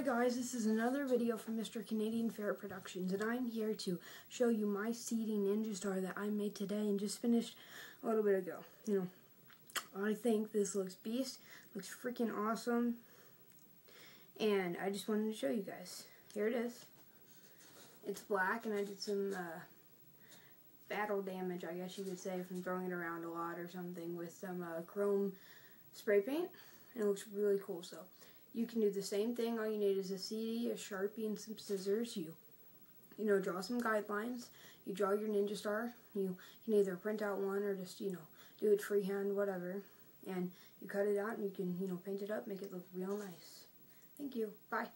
Hi guys, this is another video from Mr. Canadian Ferret Productions, and I'm here to show you my CD ninja star that I made today and just finished a little bit ago. You know, I think this looks beast, looks freaking awesome, and I just wanted to show you guys. Here it is. It's black, and I did some uh, battle damage, I guess you could say, from throwing it around a lot or something with some uh, chrome spray paint, and it looks really cool. So. You can do the same thing. All you need is a CD, a Sharpie, and some scissors. You, you know, draw some guidelines. You draw your ninja star. You can either print out one or just, you know, do it freehand, whatever. And you cut it out and you can, you know, paint it up, make it look real nice. Thank you. Bye.